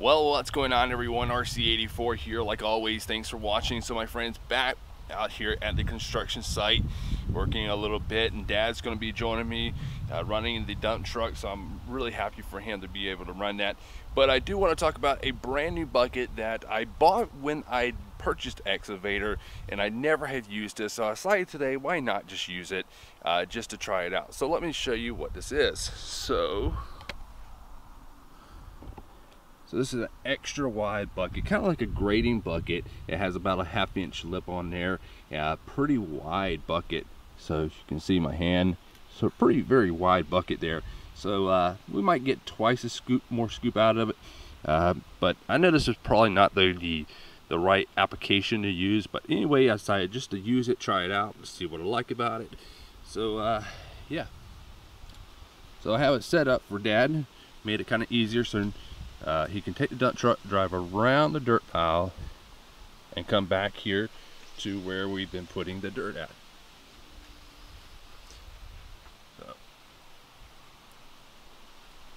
Well, what's going on everyone? RC84 here, like always. Thanks for watching. So my friends, back out here at the construction site, working a little bit, and Dad's gonna be joining me, uh, running the dump truck, so I'm really happy for him to be able to run that. But I do wanna talk about a brand new bucket that I bought when I purchased Excavator, and I never had used it, so I decided today, why not just use it, uh, just to try it out. So let me show you what this is. So, so this is an extra wide bucket, kind of like a grading bucket. It has about a half inch lip on there. Yeah, pretty wide bucket. So you can see my hand. So pretty, very wide bucket there. So uh, we might get twice a scoop, more scoop out of it. Uh, but I know this is probably not the, the, the right application to use. But anyway, I decided just to use it, try it out, see what I like about it. So uh, yeah. So I have it set up for dad. Made it kind of easier so uh, he can take the dump truck, drive around the dirt pile, and come back here to where we've been putting the dirt at. So.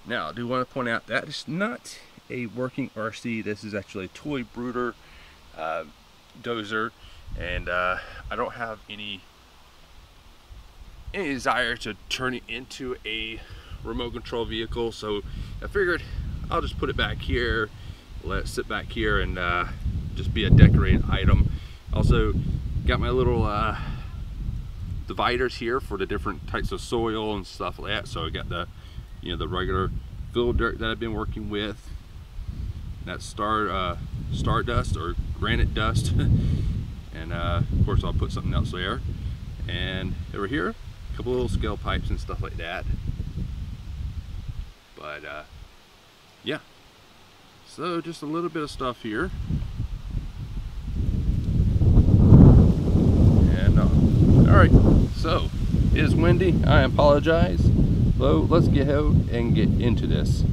Now, I do want to point out that it's not a working RC. This is actually a toy brooder uh, dozer, and uh, I don't have any any desire to turn it into a remote control vehicle. So I figured I'll just put it back here, let it sit back here and uh, just be a decorated item. Also got my little uh, dividers here for the different types of soil and stuff like that. So I got the, you know, the regular fill dirt that I've been working with. that star, uh, star dust or granite dust. and uh, of course I'll put something else there. And over here, a couple little scale pipes and stuff like that. But uh, yeah. So just a little bit of stuff here. And uh, all right. So it is windy I apologize. So let's get out and get into this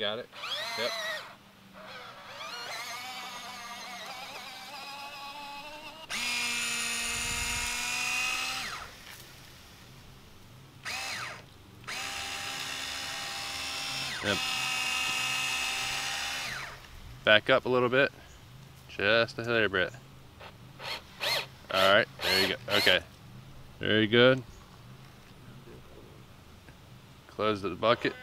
Got it? Yep. Yep. Back up a little bit. Just a hair bit. Alright, there you go. Okay. Very good. Close the bucket.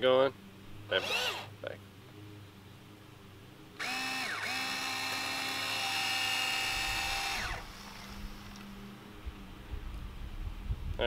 Going. Back. Back. All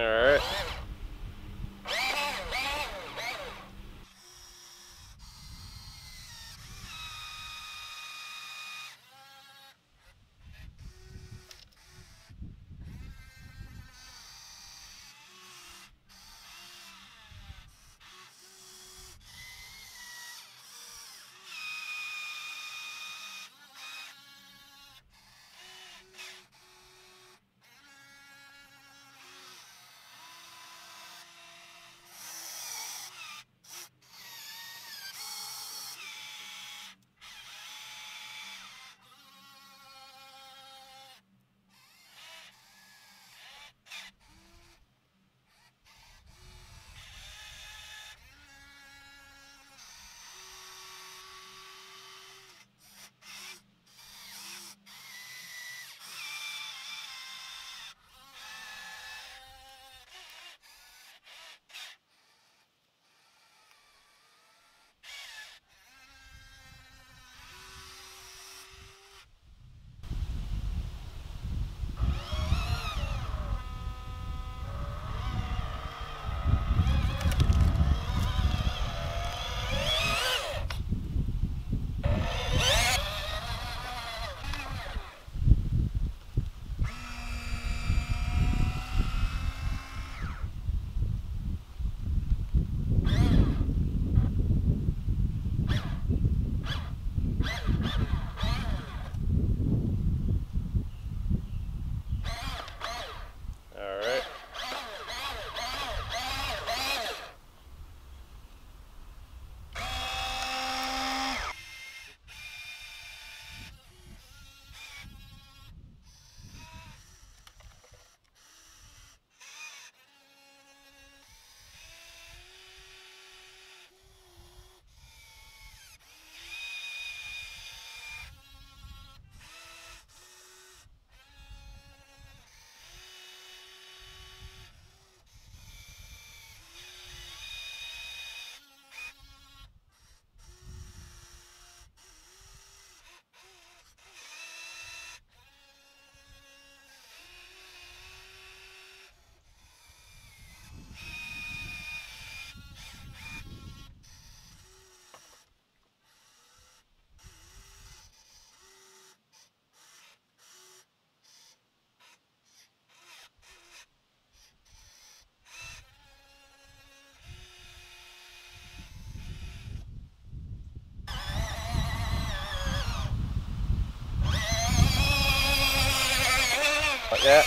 That.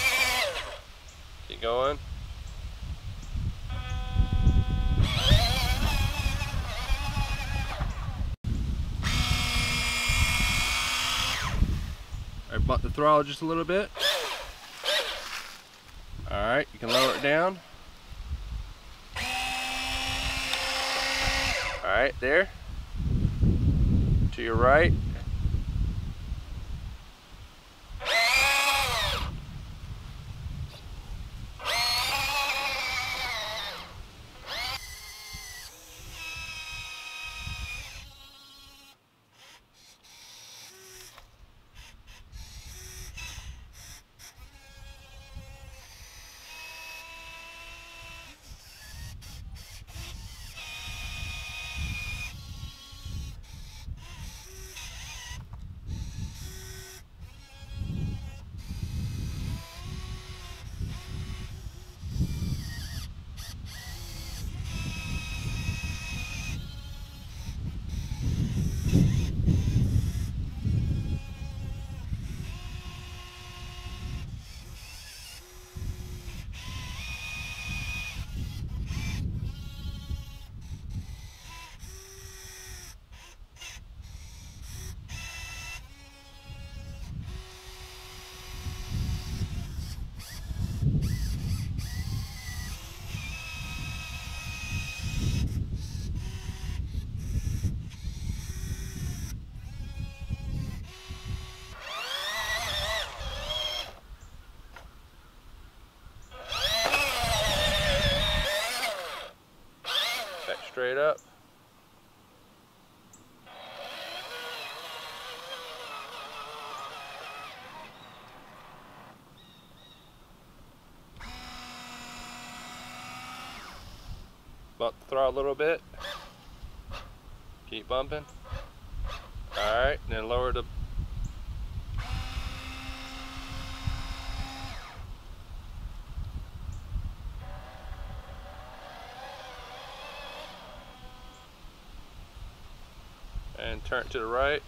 Keep going. I butt the throttle just a little bit. All right, you can lower it down. All right, there. To your right. Bump the throttle a little bit. Keep bumping. Alright, then lower the and turn to the right.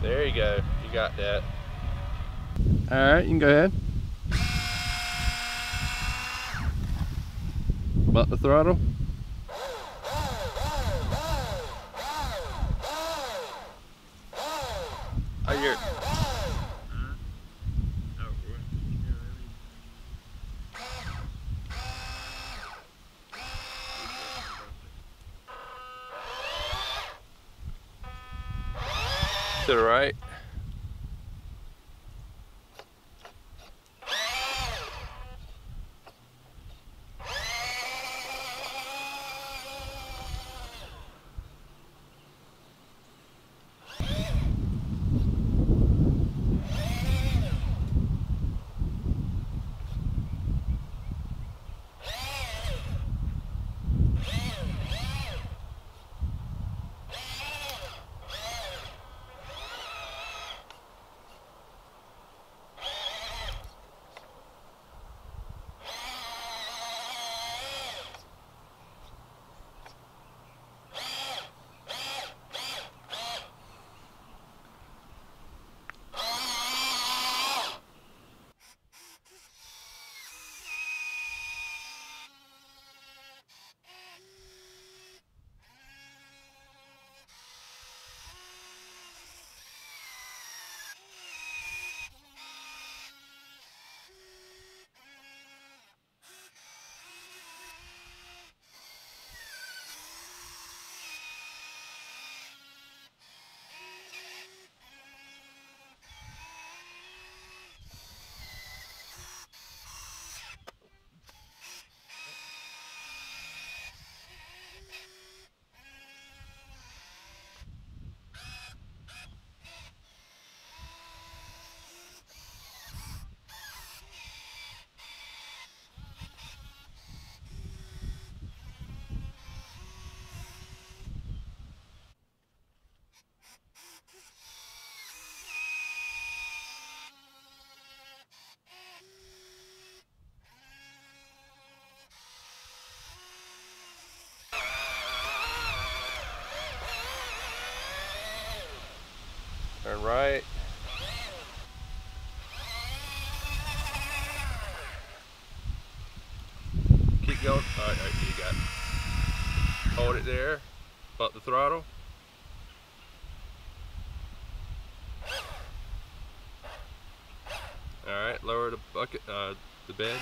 There you go. You got that. All right, you can go ahead. Butt the throttle. Right, right, you got. Hold it there. Bump the throttle. All right, lower the bucket, uh, the bed.